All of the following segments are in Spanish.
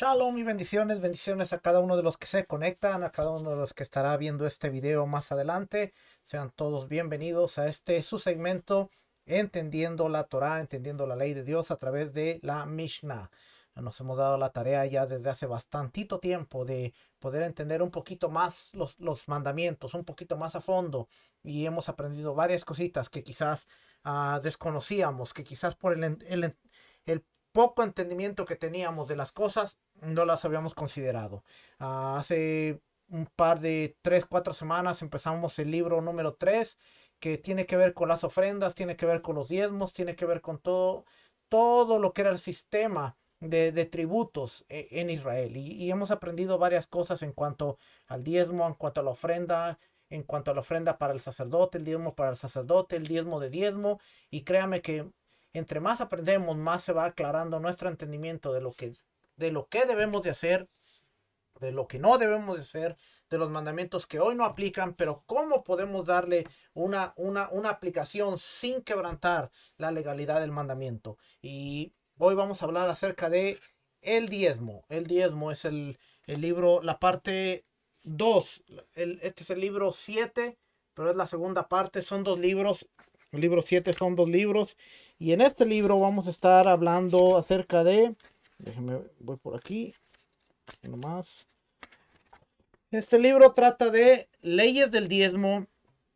Shalom y bendiciones, bendiciones a cada uno de los que se conectan, a cada uno de los que estará viendo este video más adelante. Sean todos bienvenidos a este su segmento Entendiendo la Torah, entendiendo la ley de Dios a través de la Mishnah. Nos hemos dado la tarea ya desde hace bastantito tiempo de poder entender un poquito más los, los mandamientos, un poquito más a fondo. Y hemos aprendido varias cositas que quizás ah, desconocíamos, que quizás por el, poco entendimiento que teníamos de las cosas, no las habíamos considerado. Ah, hace un par de tres, cuatro semanas empezamos el libro número 3, que tiene que ver con las ofrendas, tiene que ver con los diezmos, tiene que ver con todo, todo lo que era el sistema de, tributos eh, en Israel. Y, y, hemos aprendido varias cosas en cuanto al diezmo, en cuanto a la ofrenda, en cuanto a la ofrenda para el sacerdote, el diezmo para el sacerdote, el diezmo de diezmo. Y créame que entre más aprendemos, más se va aclarando nuestro entendimiento de lo que, de lo que debemos de hacer, de lo que no debemos de hacer, de los mandamientos que hoy no aplican, pero cómo podemos darle una, una, una aplicación sin quebrantar la legalidad del mandamiento. Y hoy vamos a hablar acerca de el diezmo. El diezmo es el, el libro, la parte 2. Este es el libro 7, pero es la segunda parte. Son dos libros. El libro 7 son dos libros. Y en este libro vamos a estar hablando acerca de, déjenme, voy por aquí, nomás. Este libro trata de leyes del diezmo,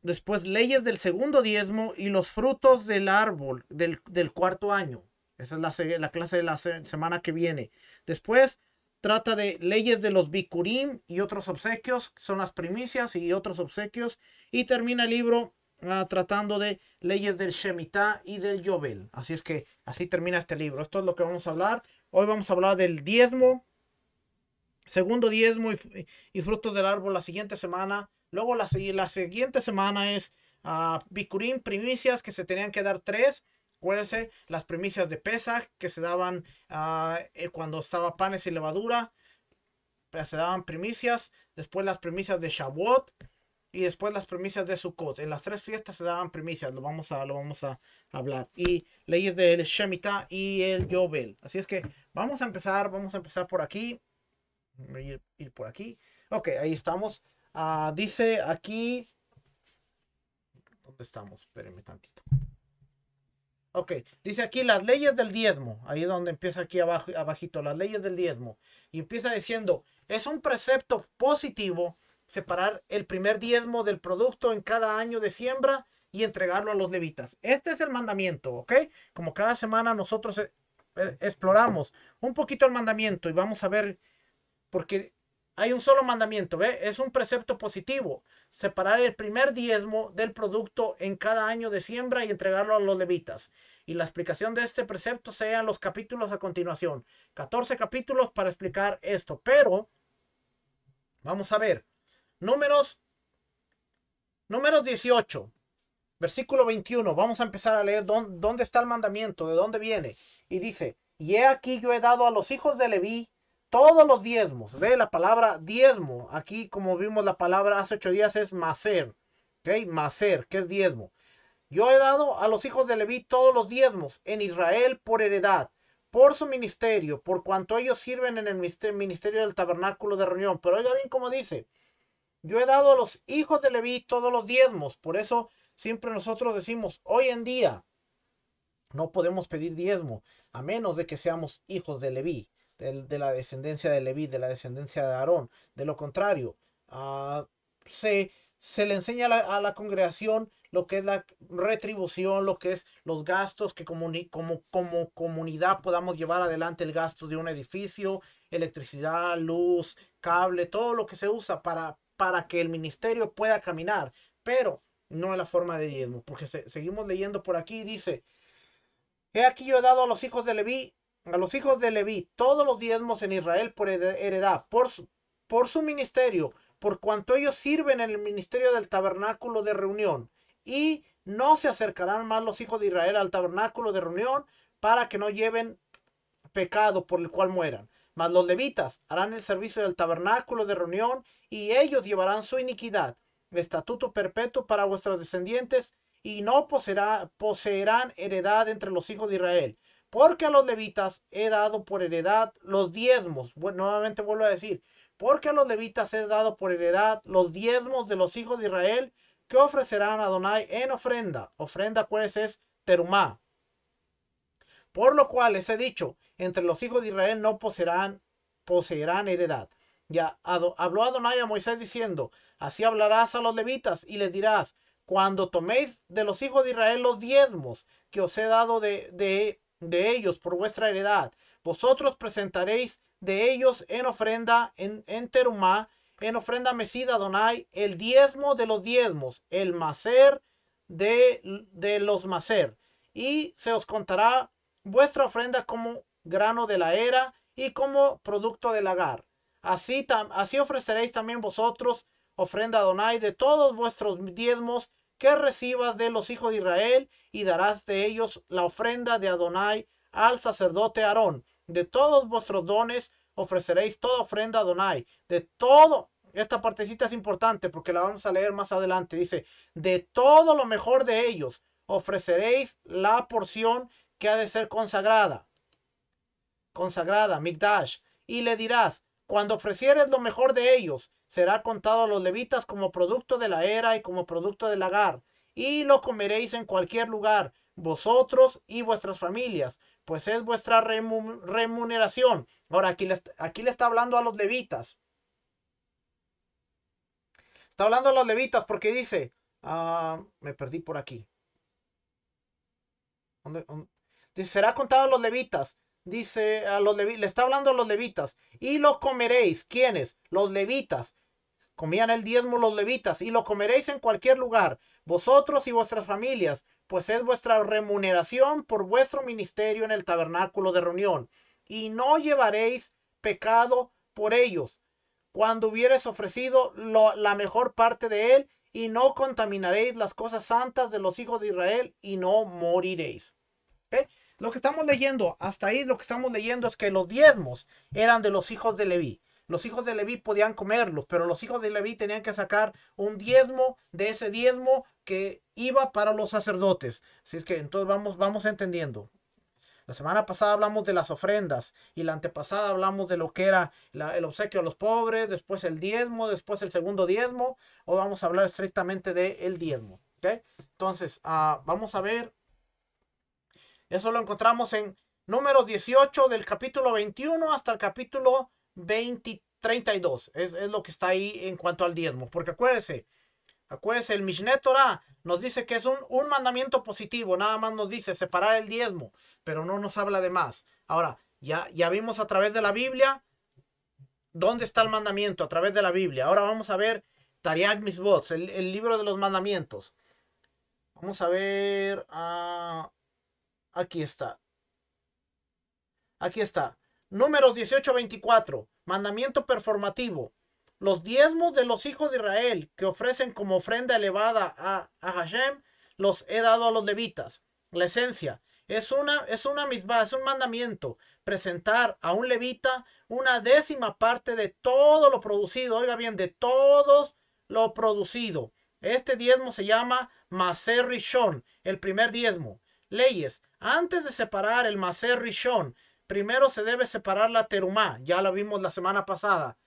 después leyes del segundo diezmo y los frutos del árbol del, cuarto año. Esa es la, la, clase de la semana que viene. Después trata de leyes de los bikurim y otros obsequios, son las primicias y otros obsequios. Y termina el libro Ah, tratando de leyes del Shemitah y del Yobel. Así es que así termina este libro. Esto es lo que vamos a hablar. Hoy vamos a hablar del diezmo, segundo diezmo y, frutos del árbol la siguiente semana. Luego la, la siguiente semana es uh, Bikurim, primicias que se tenían que dar tres. Acuérdense, las primicias de Pesach que se daban ah, eh, cuando estaba panes y levadura. Pues, se daban primicias. Después las primicias de Shavuot y después las primicias de Sukkot. En las tres fiestas se daban primicias, lo vamos a, lo vamos a hablar. Y leyes del Shemitah y el Yobel. Así es que vamos a empezar, vamos a empezar por aquí. Ir, ir por aquí. Ok, ahí estamos. Uh, dice aquí... ¿Dónde estamos? Espérenme tantito. Ok, dice aquí las leyes del diezmo. Ahí es donde empieza aquí abajo, abajito, las leyes del diezmo. Y empieza diciendo, es un precepto positivo separar el primer diezmo del producto en cada año de siembra y entregarlo a los levitas. Este es el mandamiento, ¿ok? Como cada semana nosotros eh, eh, exploramos un poquito el mandamiento y vamos a ver, porque hay un solo mandamiento, ¿ve? Es un precepto positivo, separar el primer diezmo del producto en cada año de siembra y entregarlo a los levitas. Y la explicación de este precepto sean los capítulos a continuación. 14 capítulos para explicar esto, pero vamos a ver. Números, números 18, versículo 21. Vamos a empezar a leer dónde, está el mandamiento, de dónde viene. Y dice, y he aquí yo he dado a los hijos de Leví todos los diezmos. Ve la palabra diezmo. Aquí, como vimos la palabra hace ocho días, es macer. ¿Ok? Macer, que es diezmo. Yo he dado a los hijos de Leví todos los diezmos en Israel por heredad, por su ministerio, por cuanto ellos sirven en el ministerio del tabernáculo de reunión. Pero oiga bien cómo dice, yo he dado a los hijos de Leví todos los diezmos. Por eso siempre nosotros decimos, hoy en día no podemos pedir diezmo, a menos de que seamos hijos de Leví, de, la descendencia de Leví, de la descendencia de Aarón. De lo contrario, uh, se, se, le enseña a la, congregación lo que es la retribución, lo que es los gastos que como, como comunidad podamos llevar adelante el gasto de un edificio, electricidad, luz, cable, todo lo que se usa para, para que el ministerio pueda caminar, pero no es la forma de diezmo, porque seguimos leyendo por aquí, dice, he aquí yo he dado a los hijos de Leví, a los hijos de Leví, todos los diezmos en Israel por heredad, por su ministerio, por cuanto ellos sirven en el ministerio del tabernáculo de reunión, y no se acercarán más los hijos de Israel al tabernáculo de reunión para que no lleven pecado por el cual mueran. Mas los levitas harán el servicio del tabernáculo de reunión y ellos llevarán su iniquidad, estatuto perpetuo para vuestros descendientes y no poseerán heredad entre los hijos de Israel, porque a los levitas he dado por heredad los diezmos. Nuevamente vuelvo a decir, porque a los levitas he dado por heredad los diezmos de los hijos de Israel que ofrecerán a Adonai en ofrenda. Ofrenda, pues, es terumá. Por lo cual les he dicho, entre los hijos de Israel no poseerán, poseerán heredad. Ya habló Adonai a Moisés diciendo, así hablarás a los levitas y les dirás, cuando toméis de los hijos de Israel los diezmos que os he dado de, de, de ellos por vuestra heredad, vosotros presentaréis de ellos en ofrenda, en, en terumá, en ofrenda mesida Adonai, el diezmo de los diezmos, el macer de, de los macer, y se os contará vuestra ofrenda como grano de la era y como producto del lagar. Así, así ofreceréis también vosotros ofrenda a Adonai de todos vuestros diezmos que recibas de los hijos de Israel y darás de ellos la ofrenda de Adonai al sacerdote Aarón. De todos vuestros dones ofreceréis toda ofrenda a Adonai. De todo, esta partecita es importante porque la vamos a leer más adelante. Dice, de todo lo mejor de ellos ofreceréis la porción que ha de ser consagrada. Consagrada, Mikdash. Y le dirás, cuando ofrecieres lo mejor de ellos, será contado a los levitas como producto de la era y como producto del lagar. Y lo comeréis en cualquier lugar, vosotros y vuestras familias, pues es vuestra remuneración. Ahora, aquí le, aquí le está hablando a los levitas. Está hablando a los levitas porque dice, ah, me perdí por aquí. Será contado a los levitas. Dice, a los le está hablando a los levitas. Y lo comeréis. ¿Quiénes? Los levitas. Comían el diezmo los levitas. Y lo comeréis en cualquier lugar. Vosotros y vuestras familias. Pues es vuestra remuneración por vuestro ministerio en el tabernáculo de reunión. Y no llevaréis pecado por ellos. Cuando hubieres ofrecido la mejor parte de él. Y no contaminaréis las cosas santas de los hijos de Israel. Y no moriréis. Lo que estamos leyendo, hasta ahí lo que estamos leyendo es que los diezmos eran de los hijos de Leví. Los hijos de Leví podían comerlos, pero los hijos de Leví tenían que sacar un diezmo de ese diezmo que iba para los sacerdotes. Así es que entonces vamos, vamos entendiendo. La semana pasada hablamos de las ofrendas y la antepasada hablamos de lo que era el obsequio a los pobres, después el diezmo, después el segundo diezmo. Hoy vamos a hablar estrictamente del el diezmo. Entonces, uh, vamos a ver eso lo encontramos en números 18 del capítulo 21 hasta el capítulo 20, 32. Es, es lo que está ahí en cuanto al diezmo. Porque acuérdese, acuérdese, el Mishneh Torah nos dice que es un, un mandamiento positivo. Nada más nos dice separar el diezmo, pero no nos habla de más. Ahora, ya, ya vimos a través de la Biblia dónde está el mandamiento, a través de la Biblia. Ahora vamos a ver Tariag Misbots, el, el libro de los mandamientos. Vamos a ver. ah, Aquí está. Aquí está. Números 18-24. Mandamiento performativo. Los diezmos de los hijos de Israel que ofrecen como ofrenda elevada a, a Hashem los he dado a los levitas. La esencia es una, es una misma, es un mandamiento. Presentar a un levita una décima parte de todo lo producido. Oiga bien, de todos lo producido. Este diezmo se llama Maser Rishon, el primer diezmo. Leyes. Antes de separar el Maser Rishon, primero se debe separar la terumá, ya la vimos la semana pasada,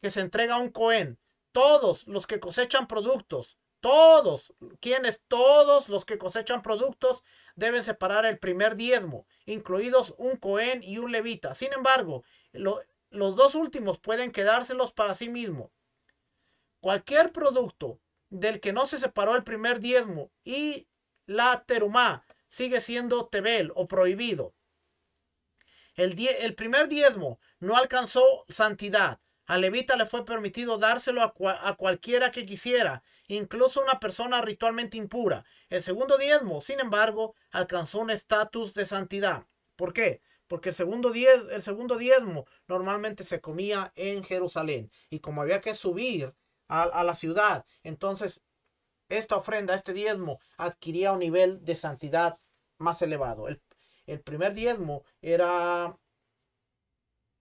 que se entrega a un Cohen. Todos los que cosechan productos, todos, quienes, todos los que cosechan productos deben separar el primer diezmo, incluidos un Cohen y un levita. Sin embargo, los dos últimos pueden quedárselos para sí mismo. Cualquier producto del que no se separó el primer diezmo y la terumá sigue siendo tebel o prohibido. El, el primer diezmo no alcanzó santidad. A levita le fue permitido dárselo a, a, cualquiera que quisiera, incluso una persona ritualmente impura. El segundo diezmo, sin embargo, alcanzó un estatus de santidad. ¿Por qué? Porque el segundo, diez, el segundo diezmo normalmente se comía en Jerusalén. Y como había que subir a, a la ciudad, entonces esta ofrenda, este diezmo, adquiría un nivel de santidad más elevado. El, primer diezmo era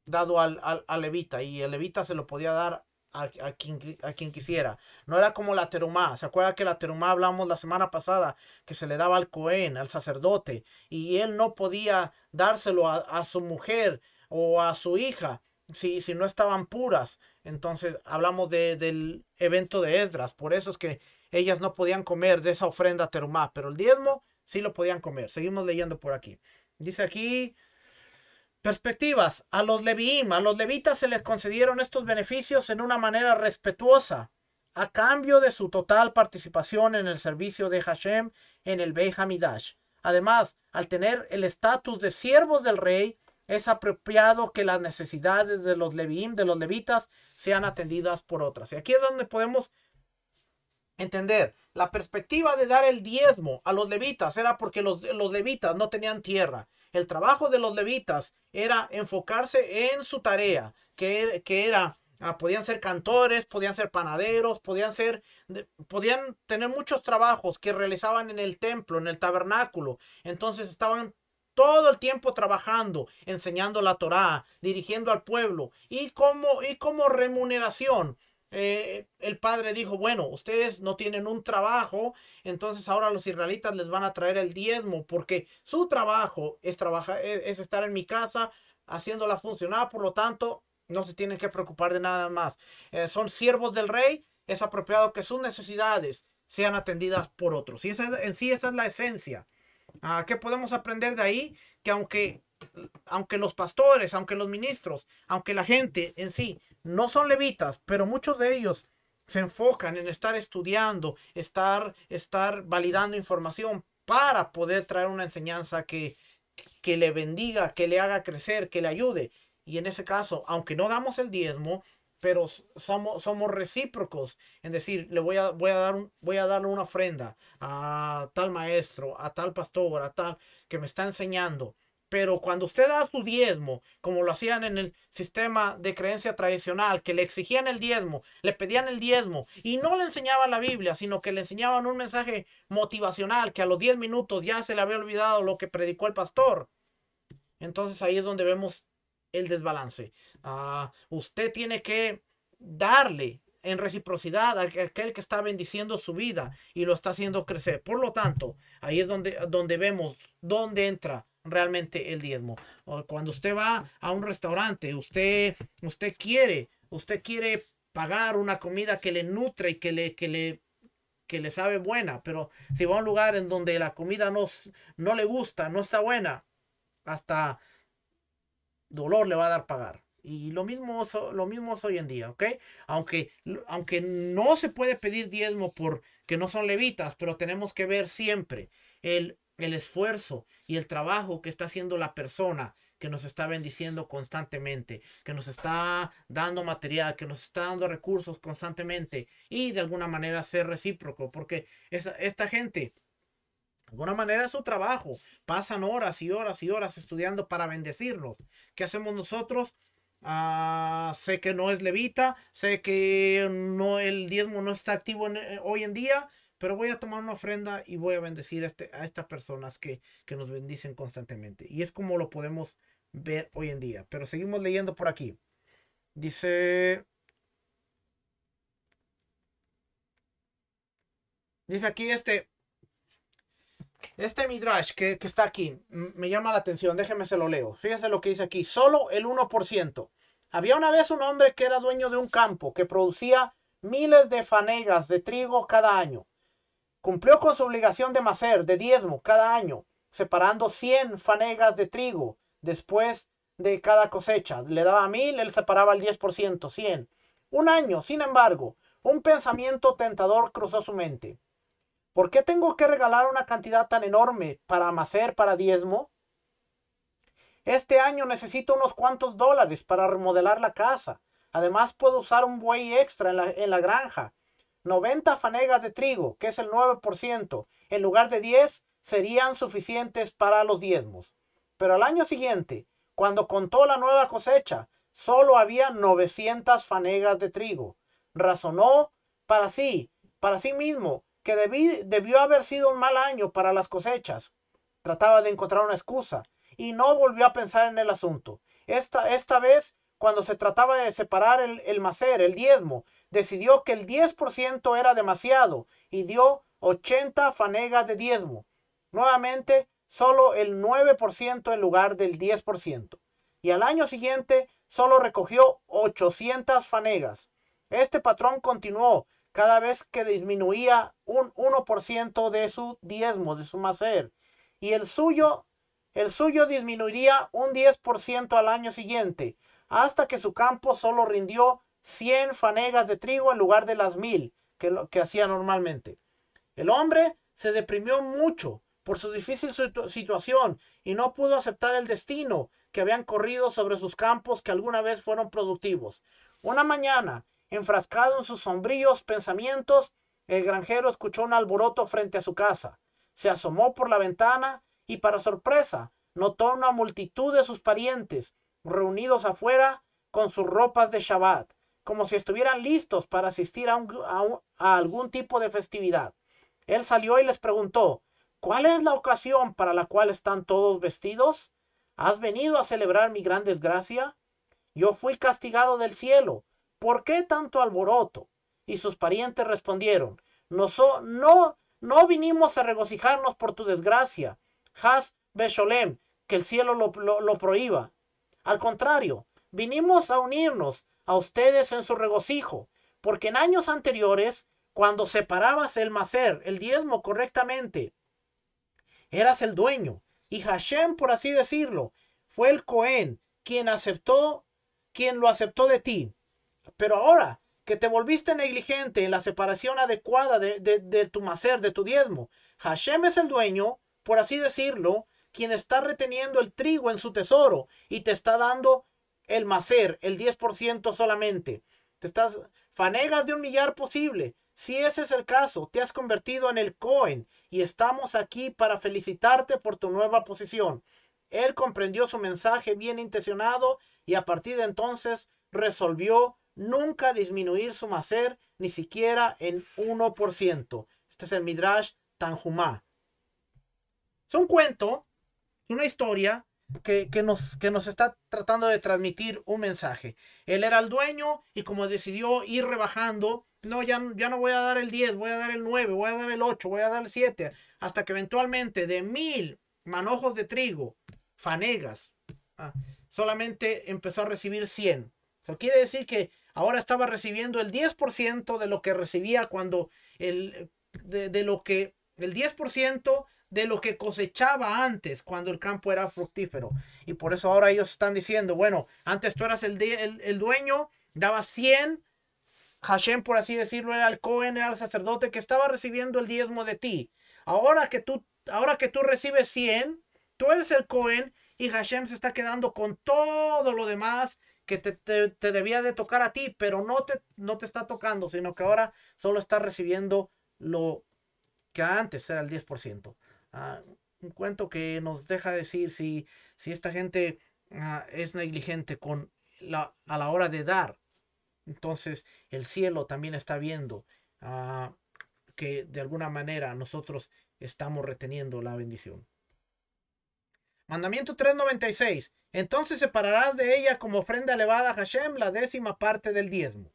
dado al, al, levita y el levita se lo podía dar a, quien, a quien quisiera. No era como la terumá. ¿Se acuerda que la terumá hablamos la semana pasada que se le daba al Cohen, al sacerdote, y él no podía dárselo a, su mujer o a su hija si, si no estaban puras? Entonces hablamos del evento de Esdras. Por eso es que ellas no podían comer de esa ofrenda terumá, pero el diezmo sí lo podían comer. Seguimos leyendo por aquí. Dice aquí Perspectivas. A los leviim, a los levitas se les concedieron estos beneficios en una manera respetuosa, a cambio de su total participación en el servicio de Hashem en el Beit Hamidash. Además, al tener el estatus de siervos del rey, es apropiado que las necesidades de los leviim, de los levitas, sean atendidas por otras. Y aquí es donde podemos entender la perspectiva de dar el diezmo a los levitas era porque los, los levitas no tenían tierra el trabajo de los levitas era enfocarse en su tarea, que, que era, ah, podían ser cantores, podían ser panaderos, podían ser, podían tener muchos trabajos que realizaban en el templo, en el tabernáculo. Entonces estaban todo el tiempo trabajando, enseñando la Torá, dirigiendo al pueblo y como, y como remuneración eh, el padre dijo, bueno, ustedes no tienen un trabajo, entonces ahora los israelitas les van a traer el diezmo, porque su trabajo es, trabajar, es, estar en mi casa haciéndola funcionar, por lo tanto, no se tienen que preocupar de nada más. Eh, son siervos del rey, es apropiado que sus necesidades sean atendidas por otros. Y esa, en sí esa es la esencia. Ah, ¿Qué podemos aprender de ahí? Que aunque, aunque los pastores, aunque los ministros, aunque la gente en sí no son levitas, pero muchos de ellos se enfocan en estar estudiando, estar, estar validando información para poder traer una enseñanza que, que le bendiga, que le haga crecer, que le ayude. Y en ese caso, aunque no damos el diezmo, pero somos, somos recíprocos en decir, le voy a, voy a dar voy a darle una ofrenda a tal maestro, a tal pastor, a tal que me está enseñando. Pero cuando usted da su diezmo, como lo hacían en el sistema de creencia tradicional, que le exigían el diezmo, le pedían el diezmo y no le enseñaban la Biblia, sino que le enseñaban un mensaje motivacional que a los 10 minutos ya se le había olvidado lo que predicó el pastor. Entonces ahí es donde vemos el desbalance. Ah, usted tiene que darle en reciprocidad a aquel que está bendiciendo su vida y lo está haciendo crecer. Por lo tanto, ahí es donde, donde vemos dónde entra realmente el diezmo. cuando usted va a un restaurante, usted, usted quiere, usted quiere pagar una comida que le nutre y que le, que le, que le sabe buena, pero si va a un lugar en donde la comida no, no le gusta, no está buena, hasta dolor le va a dar pagar. Y lo mismo, lo mismo es hoy en día, ¿ok? Aunque, aunque no se puede pedir diezmo por que no son levitas, pero tenemos que ver siempre el el esfuerzo y el trabajo que está haciendo la persona que nos está bendiciendo constantemente, que nos está dando material, que nos está dando recursos constantemente y de alguna manera ser recíproco, porque esa, esta gente, de alguna manera es su trabajo, pasan horas y horas y horas estudiando para bendecirnos. ¿Qué hacemos nosotros? Ah, sé que no es levita, sé que no el diezmo no está activo eh, hoy en día, pero voy a tomar una ofrenda y voy a bendecir a, este, a estas personas que, que nos bendicen constantemente. Y es como lo podemos ver hoy en día. Pero seguimos leyendo por aquí. Dice... Dice aquí este... Este Midrash que, que está aquí me llama la atención. Déjeme se lo leo. Fíjense lo que dice aquí. Solo el 1%. Había una vez un hombre que era dueño de un campo que producía miles de fanegas de trigo cada año. Cumplió con su obligación de macer, de diezmo, cada año, separando 100 fanegas de trigo después de cada cosecha. Le daba mil, él separaba el 10%, 100. Un año, sin embargo, un pensamiento tentador cruzó su mente. ¿Por qué tengo que regalar una cantidad tan enorme para macer, para diezmo? Este año necesito unos cuantos dólares para remodelar la casa. Además puedo usar un buey extra en la granja 90 fanegas de trigo, que es el 9%, en lugar de 10, serían suficientes para los diezmos. Pero al año siguiente, cuando contó la nueva cosecha, solo había 900 fanegas de trigo. Razonó para sí, para sí mismo, que debió haber sido un mal año para las cosechas. Trataba de encontrar una excusa y no volvió a pensar en el asunto. Esta, esta vez cuando se trataba de separar el, el macer, el diezmo, decidió que el 10% era demasiado y dio 80 fanegas de diezmo. Nuevamente, solo el 9% en lugar del 10%. Y al año siguiente solo recogió 800 fanegas. Este patrón continuó cada vez que disminuía un 1% de su diezmo, de su macer. Y el suyo, el suyo disminuiría un 10% al año siguiente, hasta que su campo solo rindió 100 fanegas de trigo en lugar de las mil que, que hacía normalmente. El hombre se deprimió mucho por su difícil situación y no pudo aceptar el destino que habían corrido sobre sus campos que alguna vez fueron productivos. Una mañana, enfrascado en sus sombríos pensamientos, el granjero escuchó un alboroto frente a su casa. Se asomó por la ventana y para sorpresa notó una multitud de sus parientes reunidos afuera con sus ropas de Shabbat, como si estuvieran listos para asistir a, a algún tipo de festividad. Él salió y les preguntó, ¿Cuál es la ocasión para la cual están todos vestidos? ¿Has venido a celebrar mi gran desgracia? Yo fui castigado del cielo. ¿Por qué tanto alboroto? Y sus parientes respondieron, no, no, no vinimos a regocijarnos por tu desgracia. Has Besholem, que el cielo lo, lo prohíba. Al contrario, vinimos a unirnos a ustedes en su regocijo, porque en años anteriores, cuando separabas el macer, el diezmo correctamente, eras el dueño. Y Hashem, por así decirlo, fue el Cohen quien aceptó, quien lo aceptó de ti. Pero ahora que te volviste negligente en la separación adecuada de, de, tu macer, de tu diezmo, Hashem es el dueño, por así decirlo, quien está reteniendo el trigo en su tesoro y te está dando el macer, el 10% solamente. Te estás fanegas de un millar posible. Si ese es el caso, te has convertido en el Cohen y estamos aquí para felicitarte por tu nueva posición. Él comprendió su mensaje bien intencionado y a partir de entonces resolvió nunca disminuir su macer ni siquiera en 1%. Este es el Midrash Tanjumá. Es un cuento, una historia que, que, nos, que nos está tratando de transmitir un mensaje. Él era el dueño y como decidió ir rebajando no, ya, ya no voy a dar el 10, voy a dar el 9, voy a dar el 8, voy a dar el 7, hasta que eventualmente de mil manojos de trigo, fanegas, ah, solamente empezó a recibir 100. Eso quiere decir que ahora estaba recibiendo el 10% de lo que recibía cuando el, de, lo que, el 10% de lo que cosechaba antes cuando el campo era fructífero. Y por eso ahora ellos están diciendo, bueno, antes tú eras el, el, el dueño, daba 100 Hashem, por así decirlo, era el Cohen, era el sacerdote que estaba recibiendo el diezmo de ti. Ahora que tú, ahora que tú recibes 100, tú eres el Cohen y Hashem se está quedando con todo lo demás que te, te, debía de tocar a ti, pero no te, no te está tocando, sino que ahora solo está recibiendo lo que antes era el 10%. Ah, un cuento que nos deja decir si, si esta gente ah, es negligente con la, a la hora de dar entonces el cielo también está viendo ah, que de alguna manera nosotros estamos reteniendo la bendición. Mandamiento 396. Entonces separarás de ella como ofrenda elevada a Hashem la décima parte del diezmo.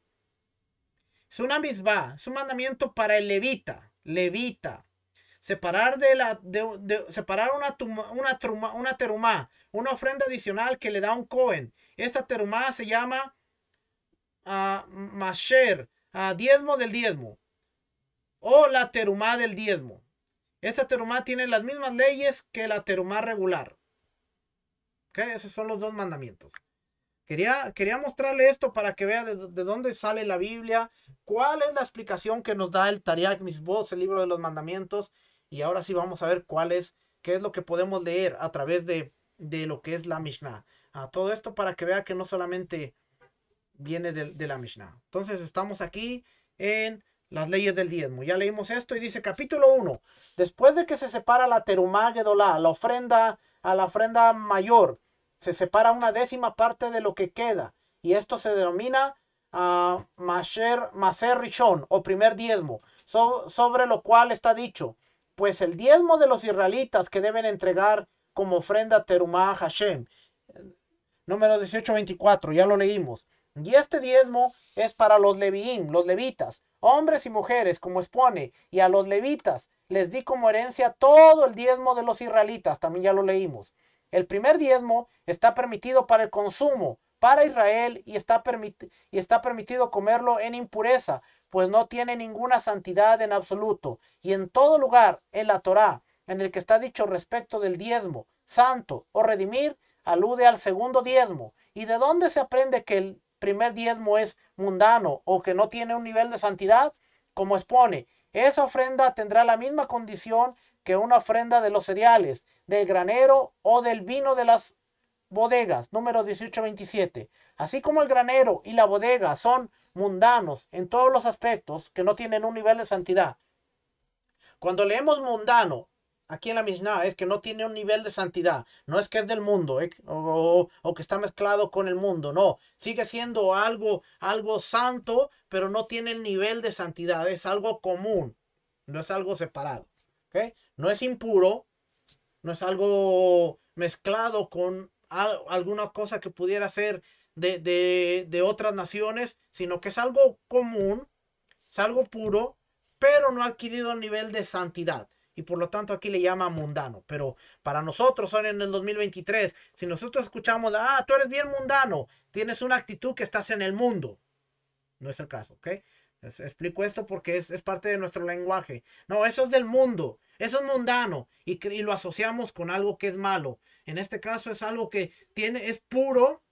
Es una misma, es un mandamiento para el levita, levita. Separar de la, de, separar una, una, una terumá, una ofrenda adicional que le da un Cohen. Esta terumá se llama a Masher, a diezmo del diezmo, o la terumá del diezmo. Esa terumá tiene las mismas leyes que la terumá regular. Esos son los dos mandamientos. Quería, quería mostrarle esto para que vea de, dónde sale la Biblia, cuál es la explicación que nos da el Tariach Misbot, el libro de los mandamientos, y ahora sí vamos a ver cuál es, qué es lo que podemos leer a través de, de lo que es la Mishnah. A todo esto para que vea que no solamente viene de, la Mishnah. Entonces estamos aquí en las leyes del diezmo. Ya leímos esto y dice capítulo 1. Después de que se separa la terumá gedolá, la ofrenda a la ofrenda mayor, se separa una décima parte de lo que queda. Y esto se denomina uh, Maser Rishon o primer diezmo, sobre lo cual está dicho, pues el diezmo de los israelitas que deben entregar como ofrenda terumá a Hashem Número 18-24, ya lo leímos. Y este diezmo es para los leviim, los levitas, hombres y mujeres, como expone, y a los levitas les di como herencia todo el diezmo de los israelitas, también ya lo leímos. El primer diezmo está permitido para el consumo, para Israel, y está, y está permitido comerlo en impureza, pues no tiene ninguna santidad en absoluto. Y en todo lugar en la Torá, en el que está dicho respecto del diezmo, santo o redimir, alude al segundo diezmo. ¿Y de dónde se aprende que el primer diezmo es mundano o que no tiene un nivel de santidad? Como expone, esa ofrenda tendrá la misma condición que una ofrenda de los cereales, del granero o del vino de las bodegas, número 1827. Así como el granero y la bodega son mundanos en todos los aspectos que no tienen un nivel de santidad. Cuando leemos mundano aquí en la Mishnah es que no tiene un nivel de santidad. No es que es del mundo ¿eh? o, que está mezclado con el mundo. No, sigue siendo algo, algo santo, pero no tiene el nivel de santidad. Es algo común, no es algo separado. No es impuro, no es algo mezclado con alguna cosa que pudiera ser de, de, de otras naciones, sino que es algo común, es algo puro, pero no ha adquirido el nivel de santidad y por lo tanto aquí le llama mundano. Pero para nosotros, hoy en el 2023, si nosotros escuchamos, ah, tú eres bien mundano, tienes una actitud que estás en el mundo. No es el caso, ¿ok? explico esto porque es, parte de nuestro lenguaje. No, eso es del mundo, eso es mundano y, y lo asociamos con algo que es malo. En este caso es algo que tiene, es puro,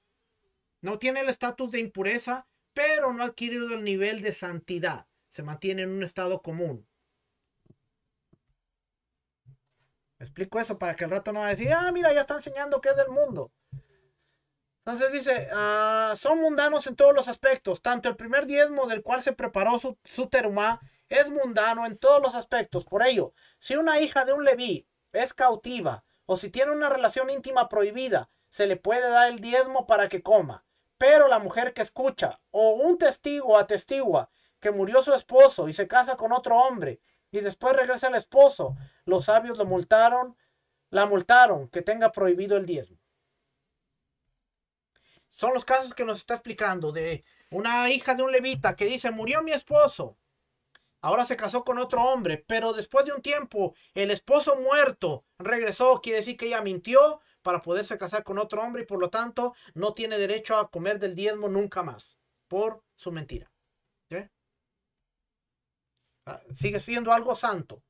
no tiene el estatus de impureza, pero no ha adquirido el nivel de santidad. Se mantiene en un estado común. explico eso para que el rato no va a decir, ah, mira, ya está enseñando que es del mundo. Entonces dice, ah, son mundanos en todos los aspectos. Tanto el primer diezmo del cual se preparó su, su terumá es mundano en todos los aspectos. Por ello, si una hija de un leví es cautiva o si tiene una relación íntima prohibida, se le puede dar el diezmo para que coma. Pero la mujer que escucha o un testigo atestigua que murió su esposo y se casa con otro hombre y después regresa el esposo. Los sabios lo multaron, la multaron, que tenga prohibido el diezmo. Son los casos que nos está explicando de una hija de un levita que dice, murió mi esposo. Ahora se casó con otro hombre, pero después de un tiempo el esposo muerto regresó, quiere decir que ella mintió para poderse casar con otro hombre y por lo tanto no tiene derecho a comer del diezmo nunca más por su mentira. Ah, sigue siendo algo santo.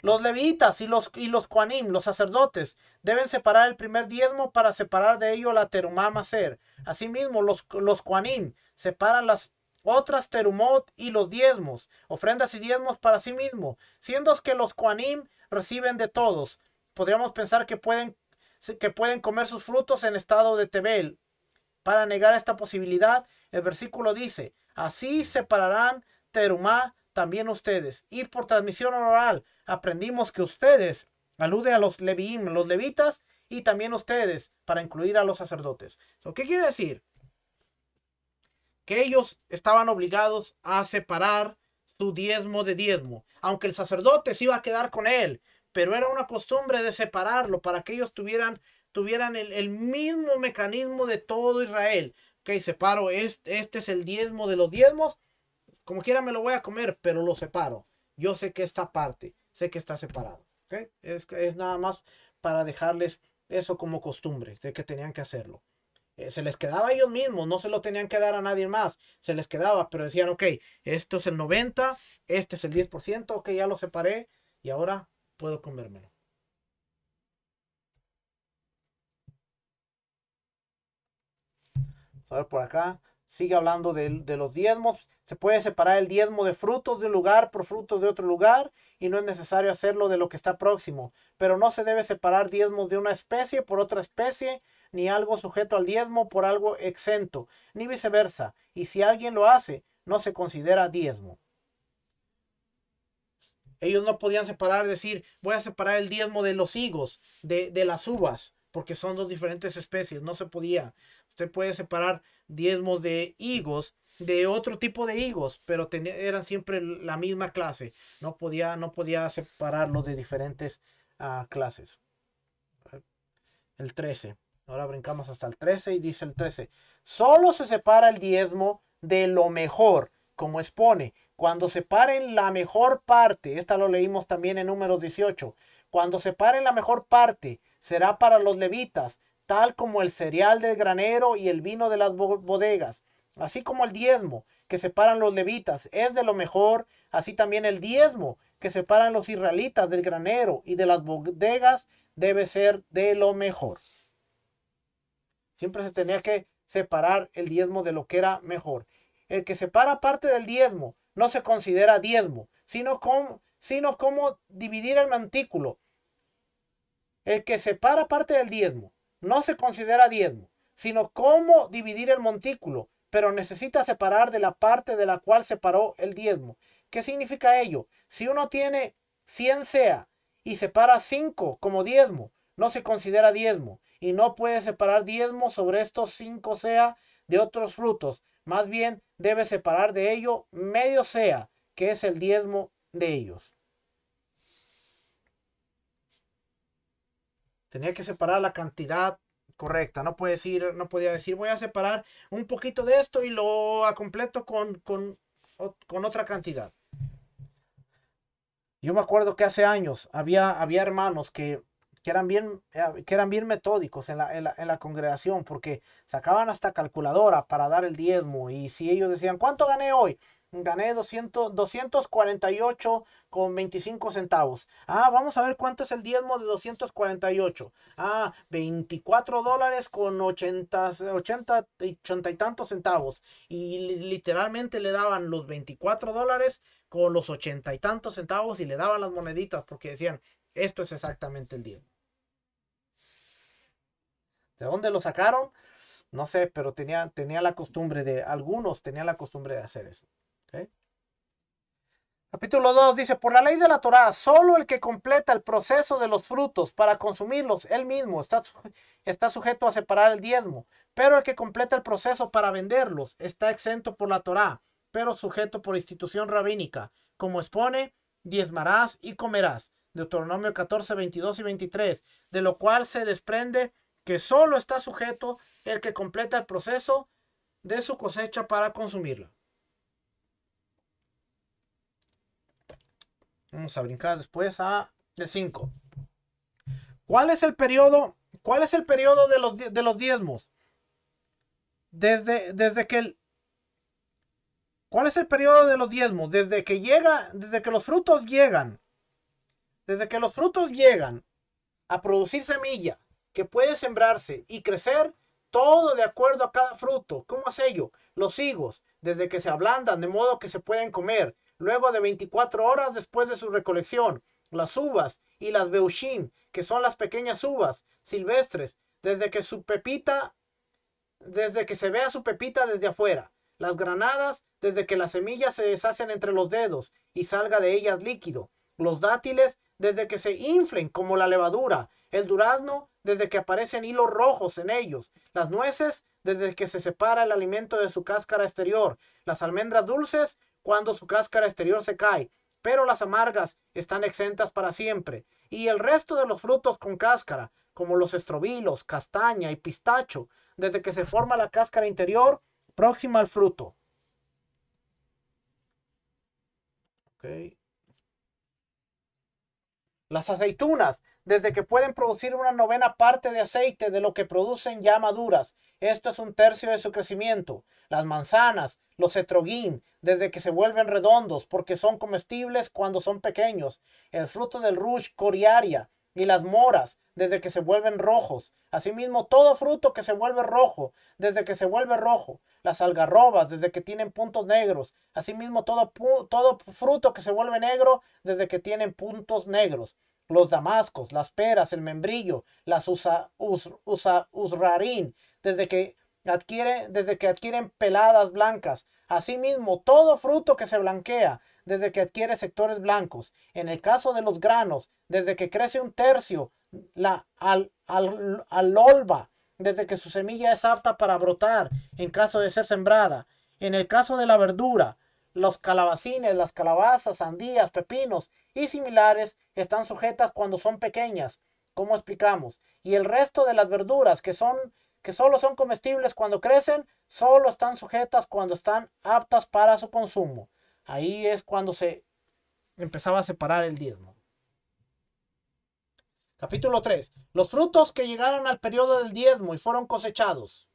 Los levitas y los, y los cuanim, los sacerdotes, deben separar el primer diezmo para separar de ello la terumá maser. Asimismo, los, los separan las otras terumot y los diezmos, ofrendas y diezmos para sí mismo, siendo que los cuanim reciben de todos. Podríamos pensar que pueden, que pueden comer sus frutos en estado de tebel. Para negar esta posibilidad, el versículo dice, así separarán terumá también ustedes. Y por transmisión oral aprendimos que ustedes alude a los leviim, los levitas, y también ustedes para incluir a los sacerdotes. ¿Qué quiere decir? Que ellos estaban obligados a separar su diezmo de diezmo, aunque el sacerdote se iba a quedar con él, pero era una costumbre de separarlo para que ellos tuvieran, tuvieran el, mismo mecanismo de todo Israel. Ok, separo, este, este es el diezmo de los diezmos como quiera me lo voy a comer, pero lo separo. Yo sé que esta parte, sé que está separado. ¿okay? Es, es nada más para dejarles eso como costumbre, de que tenían que hacerlo. Eh, se les quedaba a ellos mismos, no se lo tenían que dar a nadie más, se les quedaba, pero decían, ok, esto es el 90, este es el 10%, ok, ya lo separé y ahora puedo comérmelo. a ver por acá sigue hablando de, los diezmos. Se puede separar el diezmo de frutos de un lugar por frutos de otro lugar y no es necesario hacerlo de lo que está próximo. Pero no se debe separar diezmos de una especie por otra especie, ni algo sujeto al diezmo por algo exento, ni viceversa. Y si alguien lo hace, no se considera diezmo. Ellos no podían separar, decir, voy a separar el diezmo de los higos, de, de las uvas, porque son dos diferentes especies. No se podía. Usted puede separar diezmos de higos de otro tipo de higos, pero eran siempre la misma clase. No podía, no podía separarlo de diferentes ah, clases. El 13. Ahora brincamos hasta el 13 y dice el 13. Solo se separa el diezmo de lo mejor, como expone. Cuando separen la mejor parte, esta lo leímos también en números 18. Cuando separen la mejor parte, será para los levitas, tal como el cereal del granero y el vino de las bodegas, así como el diezmo que separan los levitas es de lo mejor, así también el diezmo que separan los israelitas del granero y de las bodegas debe ser de lo mejor. Siempre se tenía que separar el diezmo de lo que era mejor. El que separa parte del diezmo no se considera diezmo, sino como, sino como dividir el mantículo. El que separa parte del diezmo no se considera diezmo, sino como dividir el montículo, pero necesita separar de la parte de la cual separó el diezmo. ¿Qué significa ello? Si uno tiene 100 sea y separa 5 como diezmo, no se considera diezmo y no puede separar diezmo sobre estos 5 sea de otros frutos. Más bien debe separar de ello medio sea, que es el diezmo de ellos. Tenía que separar la cantidad correcta. No, puede decir, no podía decir, voy a separar un poquito de esto y lo completo con, con, con otra cantidad. Yo me acuerdo que hace años había, había hermanos que, que, eran bien, eh, que eran bien metódicos en la, en, la, en la congregación porque sacaban hasta calculadora para dar el diezmo. Y si ellos decían, ¿cuánto gané hoy? gané 200, 248 con 25 centavos. Ah, vamos a ver cuánto es el diezmo de 248. Ah, 24 dólares con 80, 80, 80 y tantos centavos. Y literalmente le daban los 24 dólares con los 80 y tantos centavos y le daban las moneditas porque decían, esto es exactamente el diezmo. ¿De dónde lo sacaron? No sé, pero tenía, la costumbre de, algunos tenían la costumbre de hacer eso. Capítulo 2 dice, por la ley de la Torah, solo el que completa el proceso de los frutos para consumirlos, él mismo está, está sujeto a separar el diezmo, pero el que completa el proceso para venderlos está exento por la Torah, pero sujeto por institución rabínica, como expone, diezmarás y comerás. Deuteronomio 14, 22 y 23, de lo cual se desprende que solo está sujeto el que completa el proceso de su cosecha para consumirla. Vamos a brincar después a el 5. ¿Cuál es el periodo? ¿Cuál es el periodo de los, de los diezmos? Desde, desde que el, ¿Cuál es el periodo de los diezmos? Desde que llega, desde que los frutos llegan, desde que los frutos llegan a producir semilla que puede sembrarse y crecer, todo de acuerdo a cada fruto. ¿Cómo es ello? Los higos, desde que se ablandan de modo que se pueden comer, luego de 24 horas después de su recolección. Las uvas y las beushim, que son las pequeñas uvas silvestres, desde que su pepita, desde que se vea su pepita desde afuera. Las granadas, desde que las semillas se deshacen entre los dedos y salga de ellas líquido. Los dátiles, desde que se inflen como la levadura. El durazno, desde que aparecen hilos rojos en ellos. Las nueces, desde que se separa el alimento de su cáscara exterior. Las almendras dulces, cuando su cáscara exterior se cae, pero las amargas están exentas para siempre. Y el resto de los frutos con cáscara, como los estrobilos, castaña y pistacho, desde que se forma la cáscara interior próxima al fruto. Las aceitunas, desde que pueden producir una novena parte de aceite de lo que producen ya maduras. Esto es un tercio de su crecimiento. Las manzanas, los cetroguín, desde que se vuelven redondos, porque son comestibles cuando son pequeños. El fruto del rush coriaria y las moras, desde que se vuelven rojos. Asimismo, todo fruto que se vuelve rojo, desde que se vuelve rojo. Las algarrobas, desde que tienen puntos negros. Asimismo, todo, todo fruto que se vuelve negro, desde que tienen puntos negros. Los damascos, las peras, el membrillo, las usa, usrarín, desde que adquiere, desde que adquieren peladas blancas. Asimismo, todo fruto que se blanquea, desde que adquiere sectores blancos. En el caso de los granos, desde que crece un tercio, la al, al, desde que su semilla es apta para brotar en caso de ser sembrada. En el caso de la verdura, los calabacines, las calabazas, sandías, pepinos y similares están sujetas cuando son pequeñas, como explicamos, y el resto de las verduras que son que solo son comestibles cuando crecen, solo están sujetas cuando están aptas para su consumo. Ahí es cuando se empezaba a separar el diezmo. Capítulo 3. Los frutos que llegaron al periodo del diezmo y fueron cosechados,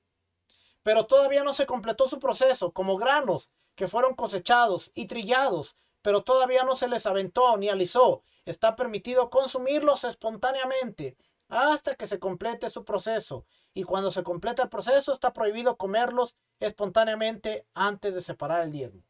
pero todavía no se completó su proceso, como granos que fueron cosechados y trillados, pero todavía no se les aventó ni alisó. Está permitido consumirlos espontáneamente hasta que se complete su proceso. Y cuando se completa el proceso, está prohibido comerlos espontáneamente antes de separar el diezmo.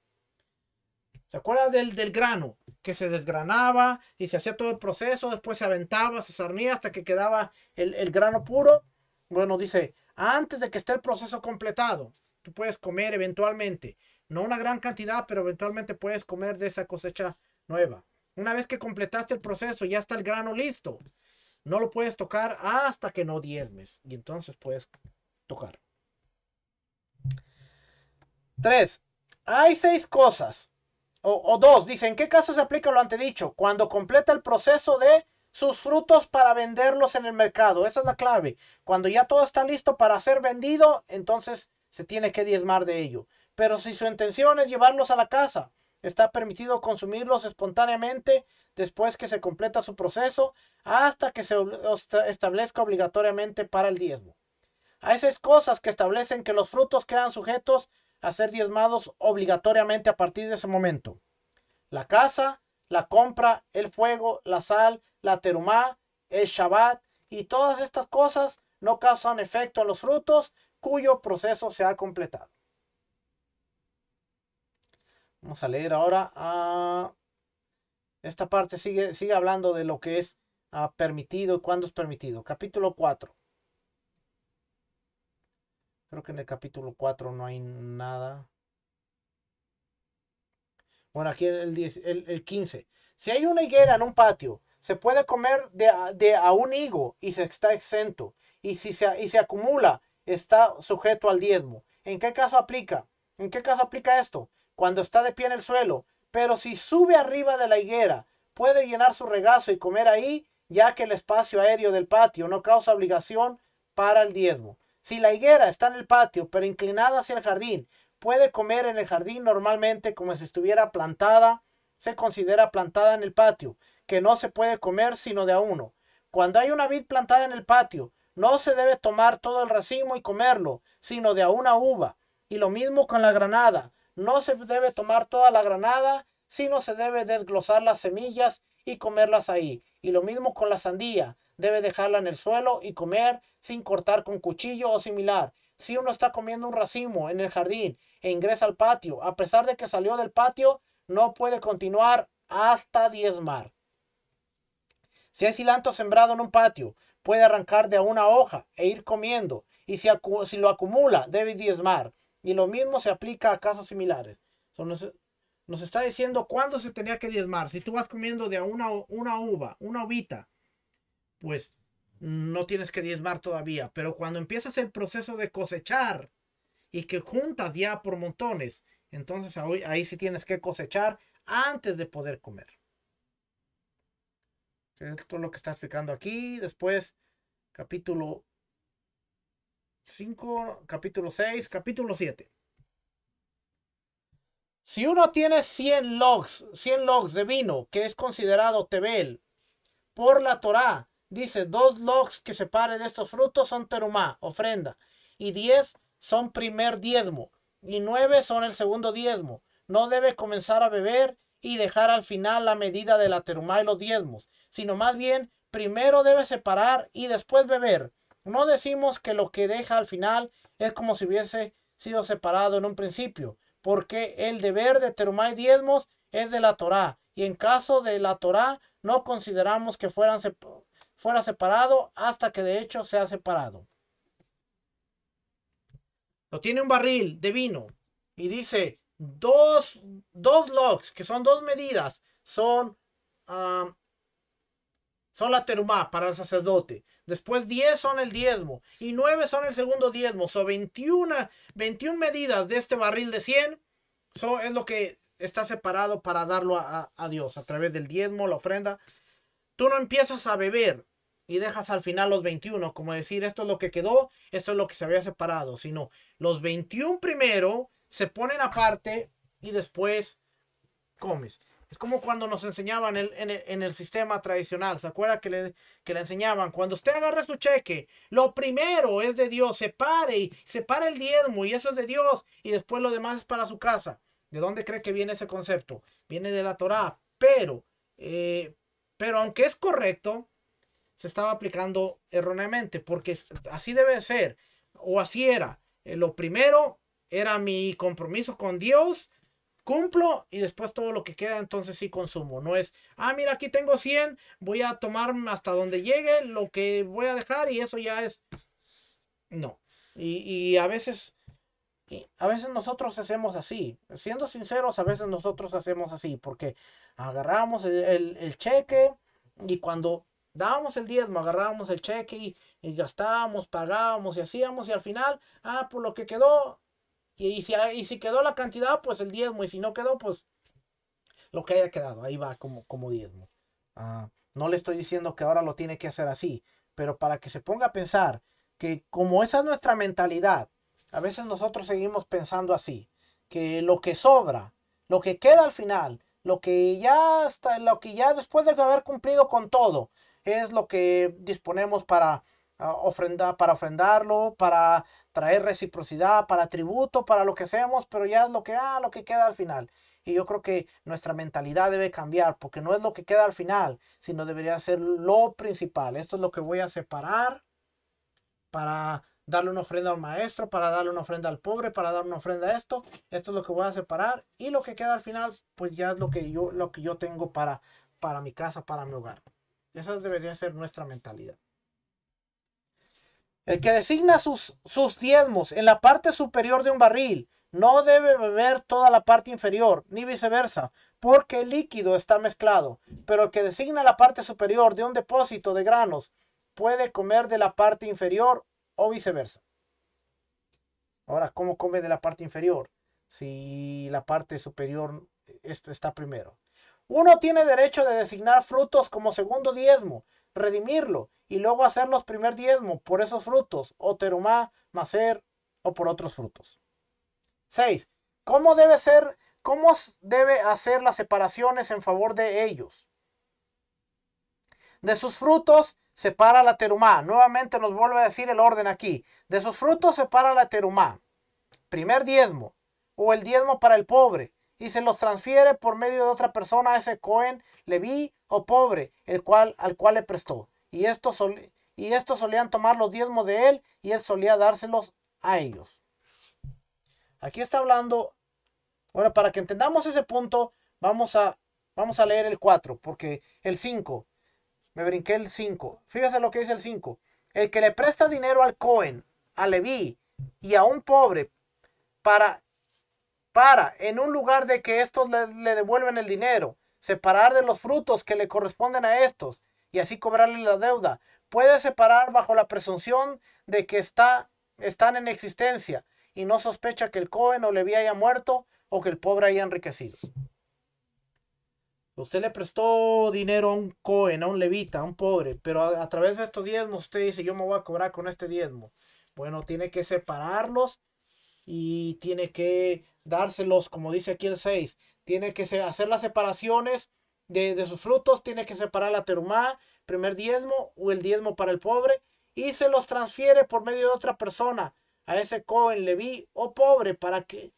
¿Se acuerda del, del, grano? Que se desgranaba y se hacía todo el proceso, después se aventaba, se sarnía hasta que quedaba el, el grano puro. Bueno, dice, antes de que esté el proceso completado, tú puedes comer eventualmente. No una gran cantidad, pero eventualmente puedes comer de esa cosecha nueva. Una vez que completaste el proceso, ya está el grano listo. No lo puedes tocar hasta que no diezmes. Y entonces puedes tocar. Tres. Hay seis cosas. O, dos. Dice, ¿en qué caso se aplica lo antedicho? Cuando completa el proceso de sus frutos para venderlos en el mercado. Esa es la clave. Cuando ya todo está listo para ser vendido, entonces se tiene que diezmar de ello. Pero si su intención es llevarlos a la casa, está permitido consumirlos espontáneamente después que se completa su proceso hasta que se establezca obligatoriamente para el diezmo. Hay seis cosas que establecen que los frutos quedan sujetos a ser diezmados obligatoriamente a partir de ese momento. La casa, la compra, el fuego, la sal, la terumá, el Shabbat y todas estas cosas no causan efecto a los frutos cuyo proceso se ha completado. Vamos a leer ahora. a esta parte sigue, sigue hablando de lo que es ah, permitido y cuándo es permitido. Capítulo 4. Creo que en el capítulo 4 no hay nada. Bueno, aquí el, el, el 15. Si hay una higuera en un patio, se puede comer de, de, a un higo y se está exento. Y si se, y se acumula, está sujeto al diezmo. ¿En qué caso aplica? ¿En qué caso aplica esto? Cuando está de pie en el suelo. Pero si sube arriba de la higuera, puede llenar su regazo y comer ahí, ya que el espacio aéreo del patio no causa obligación para el diezmo. Si la higuera está en el patio, pero inclinada hacia el jardín, puede comer en el jardín normalmente como si estuviera plantada, se considera plantada en el patio, que no se puede comer sino de a uno. Cuando hay una vid plantada en el patio, no se debe tomar todo el racimo y comerlo, sino de a una uva. Y lo mismo con la granada. No se debe tomar toda la granada, sino se debe desglosar las semillas y comerlas ahí. Y lo mismo con la sandía. Debe dejarla en el suelo y comer sin cortar con cuchillo o similar. Si uno está comiendo un racimo en el jardín e ingresa al patio, a pesar de que salió del patio, no puede continuar hasta diezmar. Si hay cilantro sembrado en un patio, puede arrancar de una hoja e ir comiendo. Y si, si lo acumula, debe diezmar. Y lo mismo se aplica a casos similares. Nos, nos, está diciendo cuándo se tenía que diezmar. Si tú vas comiendo de una, una uva, una uvita, pues no tienes que diezmar todavía. Pero cuando empiezas el proceso de cosechar y que juntas ya por montones, entonces ahí, ahí sí tienes que cosechar antes de poder comer. Esto es lo que está explicando aquí. Después, capítulo 5, capítulo 6, capítulo 7. Si uno tiene 100 logs, 100 logs de vino, que es considerado tebel, por la Torá, dice, dos logs que se pare de estos frutos son terumá, ofrenda, y 10 son primer diezmo, y 9 son el segundo diezmo. No debe comenzar a beber y dejar al final la medida de la terumá y los diezmos, sino más bien primero debe separar y después beber, no decimos que lo que deja al final es como si hubiese sido separado en un principio, porque el deber de terumá y diezmos es de la Torá, y en caso de la Torá no consideramos que fueran fuera separado hasta que de hecho sea separado. Lo tiene un barril de vino y dice dos, dos logs, que son dos medidas, son son la terumá para el sacerdote. Después 10 son el diezmo y 9 son el segundo diezmo. Son 21, 21 medidas de este barril de 100. Eso es lo que está separado para darlo a, a, Dios a través del diezmo, la ofrenda. Tú no empiezas a beber y dejas al final los 21, como decir esto es lo que quedó, esto es lo que se había separado, sino los 21 primero se ponen aparte y después comes. Es como cuando nos enseñaban en el, sistema tradicional. ¿Se acuerda que le, que le enseñaban? Cuando usted agarra su cheque, lo primero es de Dios. Separe y separe el diezmo y eso es de Dios. Y después lo demás es para su casa. ¿De dónde cree que viene ese concepto? Viene de la Torah. Pero, eh, pero aunque es correcto, se estaba aplicando erróneamente. Porque así debe ser. O así era. Eh, lo primero era mi compromiso con Dios cumplo y después todo lo que queda entonces sí consumo. No es, ah, mira, aquí tengo 100, voy a tomar hasta donde llegue lo que voy a dejar y eso ya es... No. Y, a veces... a veces nosotros hacemos así. Siendo sinceros, a veces nosotros hacemos así. Porque agarramos el, cheque y cuando dábamos el diezmo, agarrábamos el cheque y, y gastábamos, pagábamos y hacíamos y al final, ah, por lo que quedó, y, si, y si quedó la cantidad, pues el diezmo. Y si no quedó, pues lo que haya quedado. Ahí va como, como diezmo. Ah, no le estoy diciendo que ahora lo tiene que hacer así. Pero para que se ponga a pensar que como esa es nuestra mentalidad, a veces nosotros seguimos pensando así. Que lo que sobra, lo que queda al final, lo que ya está, lo que ya después de haber cumplido con todo, es lo que disponemos para ah, ofrendar, para ofrendarlo, para traer reciprocidad, para tributo, para lo que hacemos, pero ya es lo que, ah, lo que queda al final. Y yo creo que nuestra mentalidad debe cambiar, porque no es lo que queda al final, sino debería ser lo principal. Esto es lo que voy a separar para darle una ofrenda al maestro, para darle una ofrenda al pobre, para dar una ofrenda a esto. Esto es lo que voy a separar y lo que queda al final, pues ya es lo que yo, lo que yo tengo para, para mi casa, para mi hogar. Esa debería ser nuestra mentalidad. El que designa sus, sus diezmos en la parte superior de un barril no debe beber toda la parte inferior, ni viceversa, porque el líquido está mezclado. Pero el que designa la parte superior de un depósito de granos puede comer de la parte inferior o viceversa. Ahora, ¿cómo come de la parte inferior? Si la parte superior está primero. Uno tiene derecho de designar frutos como segundo diezmo, redimirlo y luego hacer los primer diezmo por esos frutos, o terumá, macer o por otros frutos. 6. ¿Cómo debe ser, cómo debe hacer las separaciones en favor de ellos? De sus frutos separa la terumá. Nuevamente nos vuelve a decir el orden aquí. De sus frutos separa la terumá. Primer diezmo o el diezmo para el pobre y se los transfiere por medio de otra persona a ese Cohen, Leví o pobre, el cual, al cual le prestó. Y estos, y solían tomar los diezmos de él y él solía dárselos a ellos. Aquí está hablando, bueno, para que entendamos ese punto, vamos a, vamos a leer el 4, porque el 5, me brinqué el 5. Fíjese lo que dice el 5. El que le presta dinero al Cohen, a Leví y a un pobre para para, en un lugar de que estos le, devuelven el dinero, separar de los frutos que le corresponden a estos y así cobrarle la deuda. Puede separar bajo la presunción de que está, están en existencia y no sospecha que el Cohen o Leví haya muerto o que el pobre haya enriquecido. Usted le prestó dinero a un Cohen, a un levita, a un pobre, pero a, a, través de estos diezmos usted dice, yo me voy a cobrar con este diezmo. Bueno, tiene que separarlos y tiene que dárselos, como dice aquí el 6. Tiene que hacer las separaciones de, sus frutos, tiene que separar la terumá, primer diezmo o el diezmo para el pobre, y se los transfiere por medio de otra persona a ese Cohen, Leví o pobre para que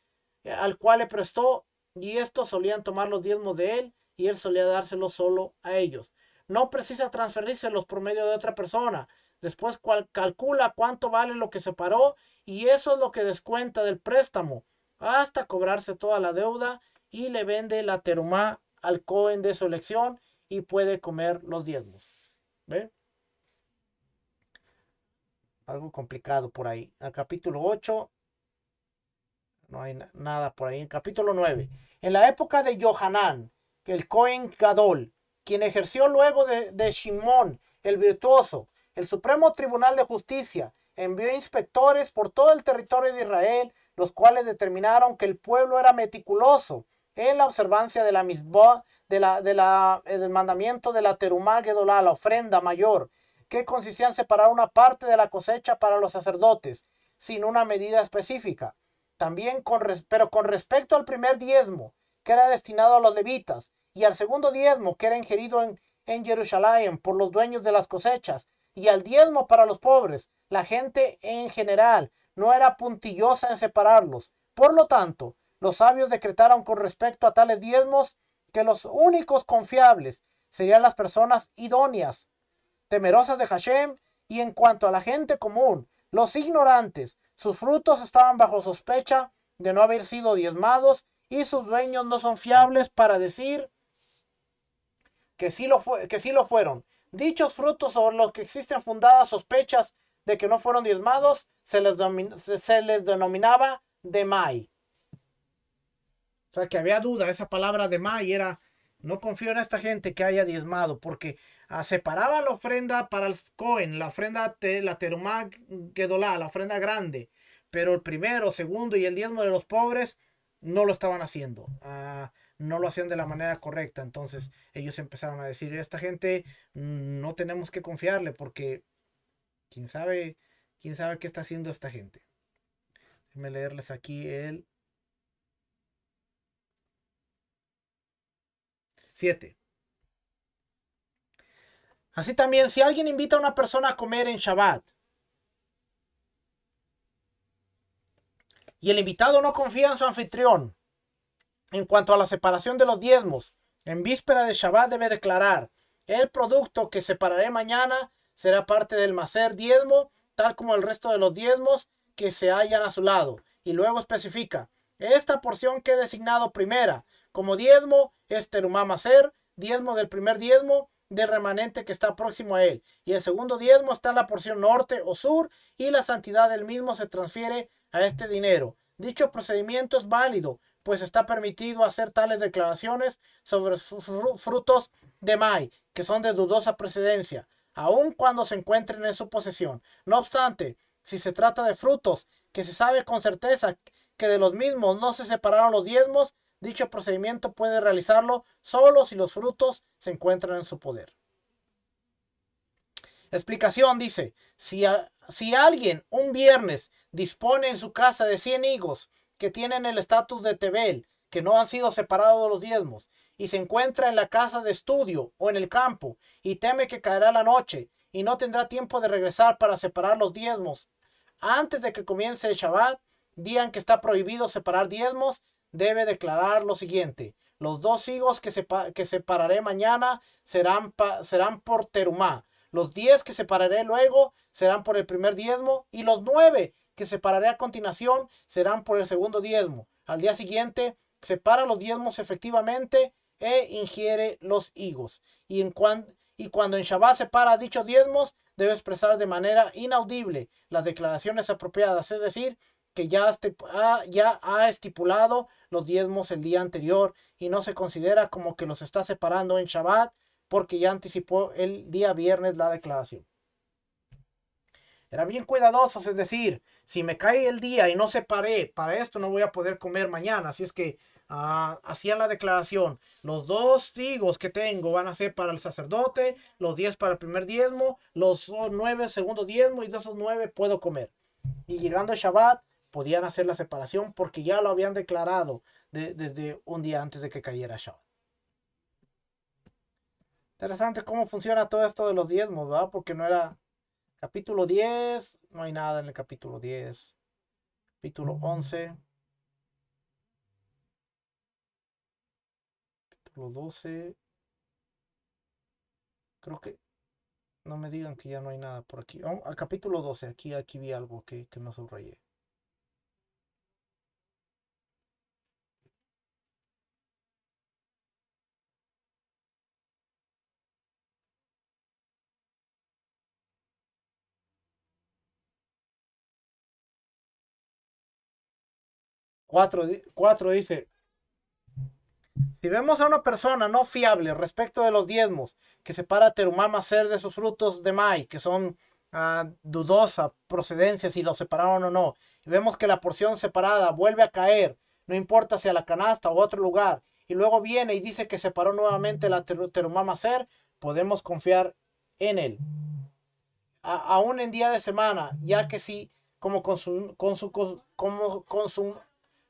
al cual le prestó y estos solían tomar los diezmos de él y él solía dárselos solo a ellos. No precisa transferírselos por medio de otra persona. Después calcula cuánto vale lo que separó y eso es lo que descuenta del préstamo hasta cobrarse toda la deuda y le vende la terumá al Cohen de su elección y puede comer los diezmos. ¿Ve? Algo complicado por ahí. Capítulo 8 no hay nada por ahí. En capítulo 9. En la época de Johanán, el Cohen Gadol, quien ejerció luego de, de Shimón, el virtuoso, el Supremo Tribunal de Justicia, envió inspectores por todo el territorio de Israel los cuales determinaron que el pueblo era meticuloso en la observancia de la misma de la, de la, del mandamiento de la terumá gedolá, la ofrenda mayor, que consistía en separar una parte de la cosecha para los sacerdotes, sin una medida específica. También con, pero con respecto al primer diezmo, que era destinado a los levitas, y al segundo diezmo, que era ingerido en Jerusalén por los dueños de las cosechas, y al diezmo para los pobres, la gente en general no era puntillosa en separarlos. Por lo tanto, los sabios decretaron con respecto a tales diezmos que los únicos confiables serían las personas idóneas, temerosas de Hashem, y en cuanto a la gente común, los ignorantes, sus frutos estaban bajo sospecha de no haber sido diezmados y sus dueños no son fiables para decir que sí lo, que sí lo fueron. Dichos frutos sobre los que existen fundadas sospechas de que no fueron diezmados se les, se les denominaba demai. O sea, que había duda, esa palabra de May era, no confío en esta gente que haya diezmado, porque ah, separaba la ofrenda para el Cohen, la ofrenda, de la terumá gedolá, la ofrenda grande, pero el primero, segundo y el diezmo de los pobres no lo estaban haciendo. Ah, no lo hacían de la manera correcta. Entonces ellos empezaron a decir, esta gente mm, no tenemos que confiarle porque quién sabe, quién sabe qué está haciendo esta gente. Déjenme leerles aquí el 7. Así también, si alguien invita a una persona a comer en Shabbat y el invitado no confía en su anfitrión en cuanto a la separación de los diezmos, en víspera de Shabbat debe declarar, el producto que separaré mañana será parte del macer diezmo, tal como el resto de los diezmos que se hallan a su lado. Y luego especifica, esta porción que he designado primera como diezmo es terumá macer, diezmo del primer diezmo del remanente que está próximo a él. Y el segundo diezmo está en la porción norte o sur y la santidad del mismo se transfiere a este dinero. Dicho procedimiento es válido, pues está permitido hacer tales declaraciones sobre frutos de maíz, que son de dudosa precedencia, aun cuando se encuentren en su posesión. No obstante, si se trata de frutos que se sabe con certeza que de los mismos no se separaron los diezmos, Dicho procedimiento puede realizarlo solo si los frutos se encuentran en su poder. Explicación dice, si, si alguien un viernes dispone en su casa de 100 higos que tienen el estatus de Tebel, que no han sido separados de los diezmos, y se encuentra en la casa de estudio o en el campo, y teme que caerá la noche, y no tendrá tiempo de regresar para separar los diezmos, antes de que comience el Shabbat, día en que está prohibido separar diezmos, debe declarar lo siguiente. Los dos higos que, que separaré mañana serán, serán por terumá. Los diez que separaré luego serán por el primer diezmo. Y los nueve que separaré a continuación serán por el segundo diezmo. Al día siguiente separa los diezmos efectivamente e ingiere los higos. Y, en y cuando en Shabbat separa dichos diezmos, debe expresar de manera inaudible las declaraciones apropiadas, es decir, que ya, ya ha estipulado los diezmos el día anterior y no se considera como que los está separando en Shabbat porque ya anticipó el día viernes la declaración. Era bien cuidadosos, es decir, si me cae el día y no separé, para esto no voy a poder comer mañana. Así es que ah, hacían la declaración, los dos higos que tengo van a ser para el sacerdote, los diez para el primer diezmo, los nueve segundo diezmo y de esos nueve puedo comer. Y llegando a Shabbat, podían hacer la separación porque ya lo habían declarado desde un día antes de que cayera Shabbat. Interesante cómo funciona todo esto de los diezmos, ¿verdad? Porque no era capítulo 10, no hay nada en el capítulo 10. Capítulo 11. Capítulo 12. Creo que no me digan que ya no hay nada por aquí. Oh, al capítulo 12, aquí, aquí vi algo que, que no subrayé. Cuatro, dice, si vemos a una persona no fiable respecto de los diezmos, que separa terumama ser de sus frutos de maíz, que son uh, dudosa procedencia si los separaron o no, y vemos que la porción separada vuelve a caer, no importa si a la canasta o otro lugar, y luego viene y dice que separó nuevamente la terumama ser, podemos confiar en él. aún en día de semana, ya que si como, consum, como, consum,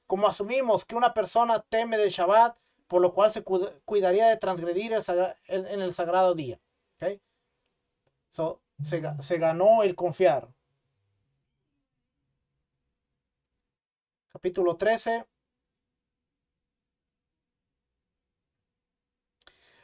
como asumimos que una persona teme del Shabbat, por lo cual se cuidaría de transgredir el, en el sagrado día. se, se ganó el confiar. Capítulo 13.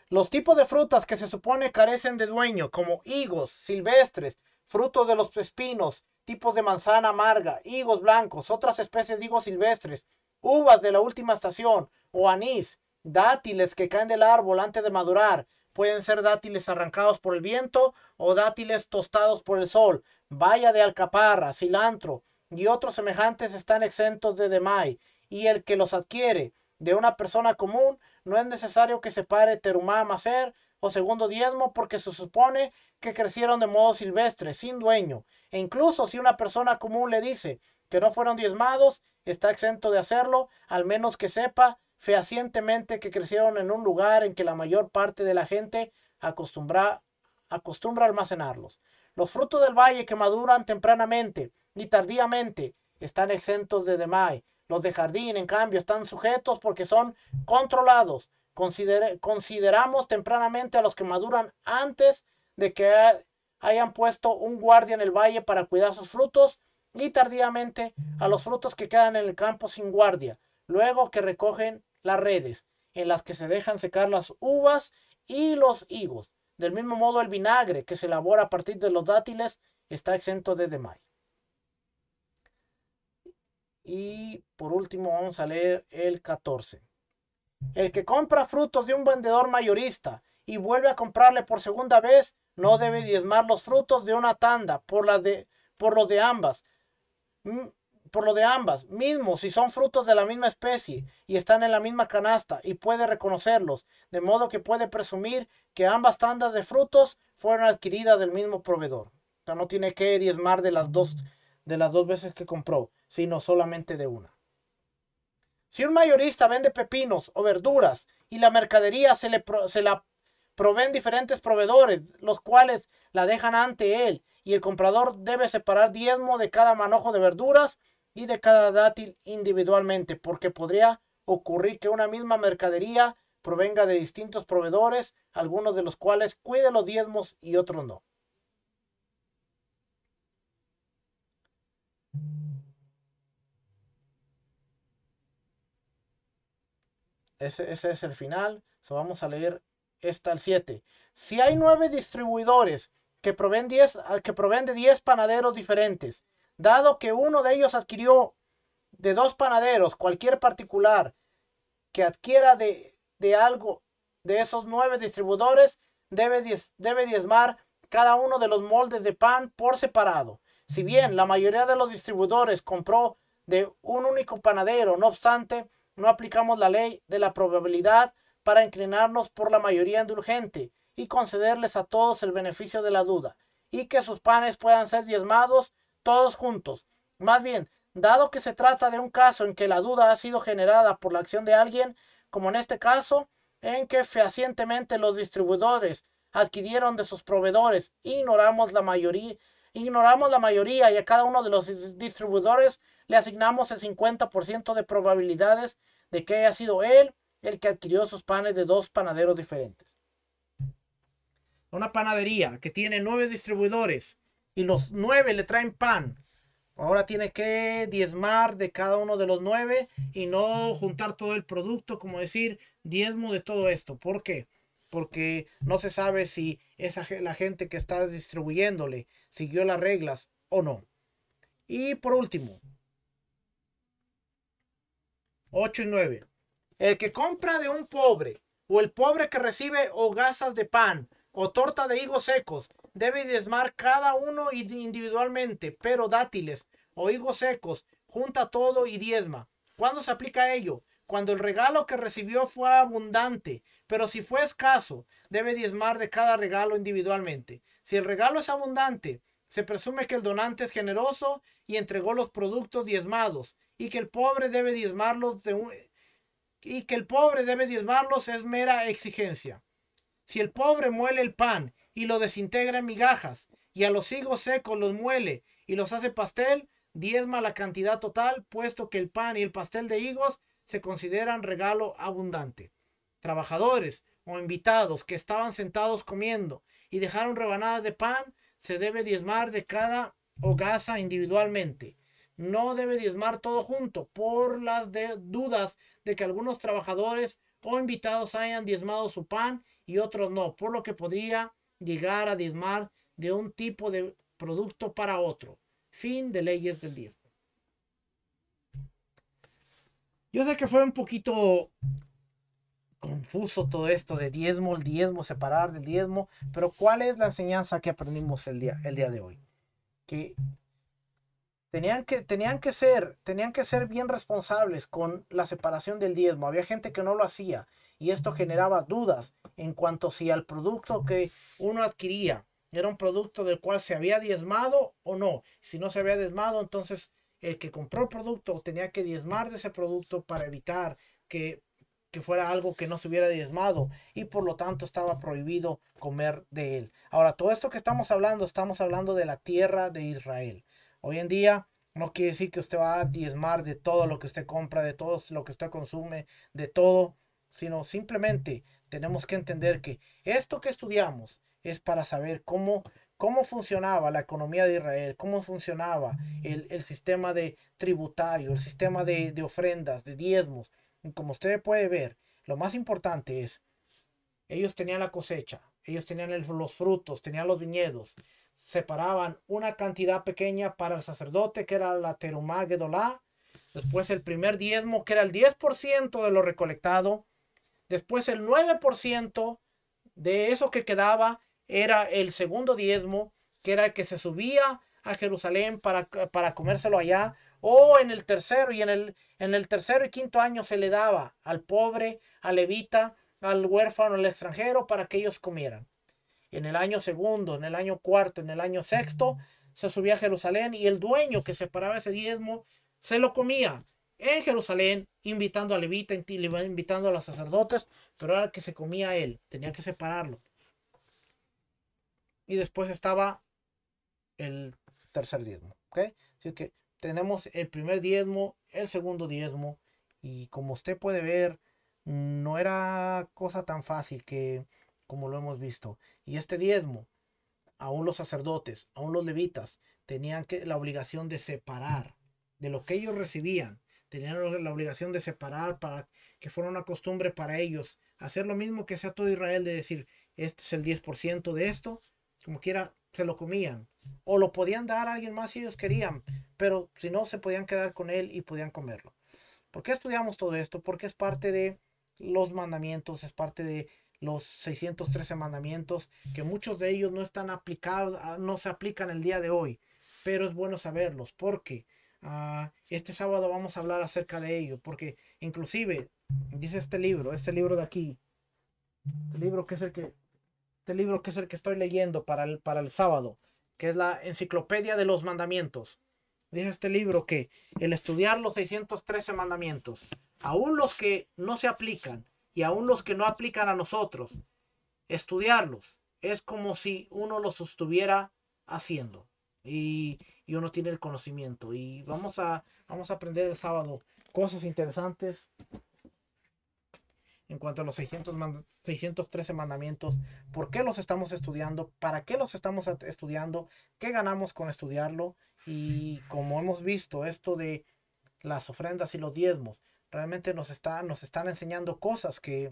Los tipos de frutas que se supone carecen de dueño, como higos silvestres, frutos de los espinos, tipos de manzana amarga, higos blancos, otras especies de higos silvestres, uvas de la última estación o anís, dátiles que caen del árbol antes de madurar, pueden ser dátiles arrancados por el viento o dátiles tostados por el sol, valla de alcaparra, cilantro y otros semejantes están exentos de demai, y el que los adquiere de una persona común no es necesario que separe terumá macer o segundo diezmo porque se supone que crecieron de modo silvestre, sin dueño. E incluso si una persona común le dice que no fueron diezmados, está exento de hacerlo, al menos que sepa fehacientemente que crecieron en un lugar en que la mayor parte de la gente acostumbra, acostumbra almacenarlos. Los frutos del valle que maduran tempranamente y tardíamente están exentos de demai, los de jardín, en cambio, están sujetos porque son controlados. consideramos tempranamente a los que maduran antes de que hayan puesto un guardia en el valle para cuidar sus frutos y tardíamente a los frutos que quedan en el campo sin guardia, luego que recogen las redes en las que se dejan secar las uvas y los higos. Del mismo modo el vinagre que se elabora a partir de los dátiles está exento de demai. Y por último vamos a leer el 14. El que compra frutos de un vendedor mayorista y vuelve a comprarle por segunda vez, no debe diezmar los frutos de una tanda por, la de, por los de ambas. Por lo de ambas, mismo si son frutos de la misma especie y están en la misma canasta y puede reconocerlos, de modo que puede presumir que ambas tandas de frutos fueron adquiridas del mismo proveedor. O sea, no tiene que diezmar de las dos, de las dos veces que compró sino solamente de una. Si un mayorista vende pepinos o verduras y la mercadería se, le se la proveen diferentes proveedores, los cuales la dejan ante él, y el comprador debe separar diezmo de cada manojo de verduras y de cada dátil individualmente, porque podría ocurrir que una misma mercadería provenga de distintos proveedores, algunos de los cuales cuiden los diezmos y otros no. Ese, es el final. Vamos a leer esta al 7. Si hay nueve distribuidores que proveen, diez, que proveen de 10 panaderos diferentes, dado que uno de ellos adquirió de dos panaderos, cualquier particular que adquiera de, de algo de esos nueve distribuidores, debe, debe diezmar cada uno de los moldes de pan por separado. Si bien la mayoría de los distribuidores compró de un único panadero, no obstante, no aplicamos la ley de la probabilidad para inclinarnos por la mayoría indulgente y concederles a todos el beneficio de la duda, y que sus panes puedan ser diezmados todos juntos. Más bien, dado que se trata de un caso en que la duda ha sido generada por la acción de alguien, como en este caso, en que fehacientemente los distribuidores adquirieron de sus proveedores, ignoramos la mayoría, ignoramos la mayoría y a cada uno de los distribuidores le asignamos el 50% de probabilidades de que haya sido él el que adquirió sus panes de dos panaderos diferentes. Una panadería que tiene nueve distribuidores y los nueve le traen pan. Ahora tiene que diezmar de cada uno de los nueve y no juntar todo el producto, como decir, diezmo de todo esto. ¿Por qué? Porque no se sabe si esa, la gente que está distribuyéndole siguió las reglas o no. Y por último, 8 y 9. El que compra de un pobre, o el pobre que recibe hogazas de pan, o torta de higos secos, debe diezmar cada uno individualmente, pero dátiles o higos secos, junta todo y diezma. ¿Cuándo se aplica ello? Cuando el regalo que recibió fue abundante, pero si fue escaso, debe diezmar de cada regalo individualmente. Si el regalo es abundante, se presume que el donante es generoso y entregó los productos diezmados y que el pobre debe diezmarlos de y que el pobre debe diezmarlos es mera exigencia. Si el pobre muele el pan y lo desintegra en migajas y a los higos secos los muele y los hace pastel, diezma la cantidad total, puesto que el pan y el pastel de higos se consideran regalo abundante. Trabajadores o invitados que estaban sentados comiendo y dejaron rebanadas de pan, se debe diezmar de cada hogaza individualmente. No debe diezmar todo junto por las dudas de que algunos trabajadores o invitados hayan diezmado su pan y otros no, por lo que podría llegar a diezmar de un tipo de producto para otro. Fin de leyes del diezmo. Yo sé que fue un poquito confuso todo esto de diezmo, el diezmo, separar del diezmo, pero ¿cuál es la enseñanza que aprendimos el día, el día de hoy? Que tenían que, tenían que ser, tenían que ser bien responsables con la separación del diezmo. Había gente que no lo hacía y esto generaba dudas en cuanto si al producto que uno adquiría era un producto del cual se había diezmado o no. Si no se había diezmado, entonces el que compró el producto tenía que diezmar de ese producto para evitar que, que, fuera algo que no se hubiera diezmado y por lo tanto estaba prohibido comer de él. Ahora, todo esto que estamos hablando, estamos hablando de la tierra de Israel. Hoy en día no quiere decir que usted va a diezmar de todo lo que usted compra, de todo lo que usted consume, de todo, sino simplemente tenemos que entender que esto que estudiamos, es para saber cómo, cómo funcionaba la economía de Israel, cómo funcionaba el, sistema de tributario, el sistema de, ofrendas, de diezmos. como usted puede ver, lo más importante es, ellos tenían la cosecha, ellos tenían los frutos, tenían los viñedos, separaban una cantidad pequeña para el sacerdote, que era la terumá gedolá, después el primer diezmo, que era el 10% de lo recolectado, después el 9% de eso que quedaba era el segundo diezmo, que era el que se subía a Jerusalén para, para comérselo allá, o en el tercero y en el, en el tercero y quinto año se le daba al pobre, al levita, al huérfano, al extranjero, para que ellos comieran. En el año segundo, en el año cuarto, en el año sexto, se subía a Jerusalén y el dueño que separaba ese diezmo se lo comía en Jerusalén, invitando a levita, invitando a los sacerdotes, pero era el que se comía él, tenía que separarlo. Y después estaba el tercer diezmo. ¿ok? Así que tenemos el primer diezmo, el segundo diezmo. Y como usted puede ver, no era cosa tan fácil que como lo hemos visto. Y este diezmo, aún los sacerdotes, aún los levitas, tenían que, la obligación de separar de lo que ellos recibían. Tenían la obligación de separar para que fuera una costumbre para ellos. Hacer lo mismo que sea todo Israel de decir, este es el 10% de esto, como quiera, se lo comían. O lo podían dar a alguien más si ellos querían, pero si no, se podían quedar con él y podían comerlo. ¿Por qué estudiamos todo esto? Porque es parte de los mandamientos, es parte de los 613 mandamientos, que muchos de ellos no están aplicados, ah, no se aplican el día de hoy, pero es bueno saberlos, porque uh, este sábado vamos a hablar acerca de ello, porque inclusive, dice este libro, este libro de aquí, el libro que es el que este libro que es el que estoy leyendo para el, para el sábado, que es la Enciclopedia de los Mandamientos. Dice este libro que el estudiar los 613 mandamientos, aún los que no se aplican y aún los que no aplican a nosotros, estudiarlos es como si uno los estuviera haciendo y, y uno tiene el conocimiento. Y vamos a, vamos a aprender el sábado cosas interesantes en cuanto a los 600 613 mandamientos, por qué los estamos estudiando, para qué los estamos estudiando, qué ganamos con estudiarlo y como hemos visto esto de las ofrendas y los diezmos, realmente nos, está, nos están enseñando cosas que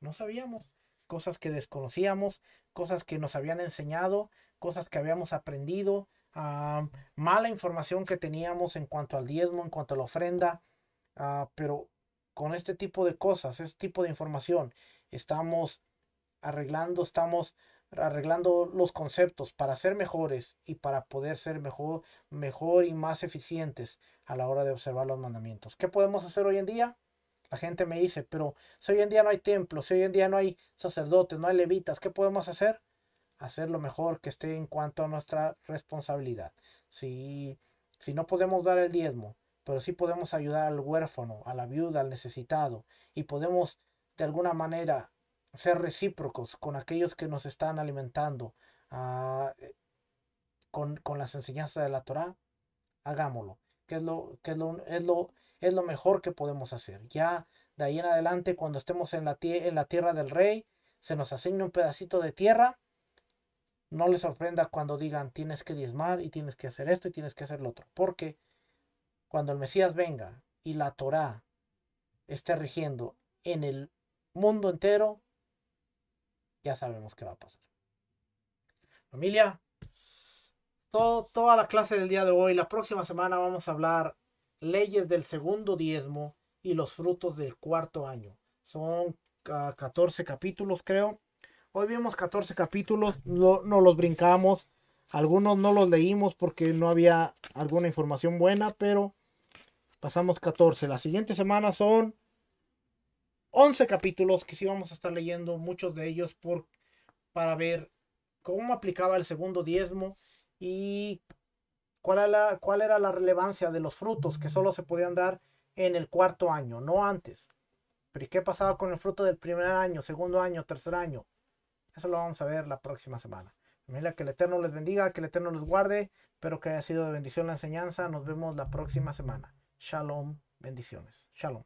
no sabíamos, cosas que desconocíamos, cosas que nos habían enseñado, cosas que habíamos aprendido, ah, mala información que teníamos en cuanto al diezmo, en cuanto a la ofrenda, uh, pero con este tipo de cosas, este tipo de información, estamos arreglando, estamos arreglando los conceptos para ser mejores y para poder ser mejor, mejor y más eficientes a la hora de observar los mandamientos. ¿Qué podemos hacer hoy en día? La gente me dice, pero si hoy en día no hay templos, si hoy en día no hay sacerdotes, no hay levitas, ¿qué podemos hacer? Hacer lo mejor que esté en cuanto a nuestra responsabilidad. Si, si no podemos dar el diezmo, pero sí podemos ayudar al huérfano, a la viuda, al necesitado, y podemos de alguna manera ser recíprocos con aquellos que nos están alimentando. Ah, con, con las enseñanzas de la Torah, hagámoslo. Que es lo, que es lo, es lo, es lo mejor que podemos hacer. Ya de ahí en adelante, cuando estemos en la, en la tierra del rey, se nos asigne un pedacito de tierra. No les sorprenda cuando digan tienes que diezmar y tienes que hacer esto y tienes que hacer lo otro. Porque cuando el Mesías venga y la Torah esté rigiendo en el mundo entero, ya sabemos qué va a pasar. Familia, toda la clase del día de hoy, la próxima semana vamos a hablar leyes del segundo diezmo y los frutos del cuarto año. Son 14 capítulos, creo. Hoy vimos 14 capítulos, no, los brincamos. Algunos no los leímos porque no había alguna información buena, pero pasamos 14. La siguiente semana son 11 capítulos que sí vamos a estar leyendo, muchos de ellos por, para ver cómo aplicaba el segundo diezmo y cuál era, la, cuál era la relevancia de los frutos que solo se podían dar en el cuarto año, no antes. Pero ¿y qué pasaba con el fruto del primer año, segundo año, tercer año? Eso lo vamos a ver la próxima semana. Mira que el Eterno les bendiga, que el Eterno les guarde. Espero que haya sido de bendición la enseñanza. Nos vemos la próxima semana. Shalom, bendiciones. Shalom.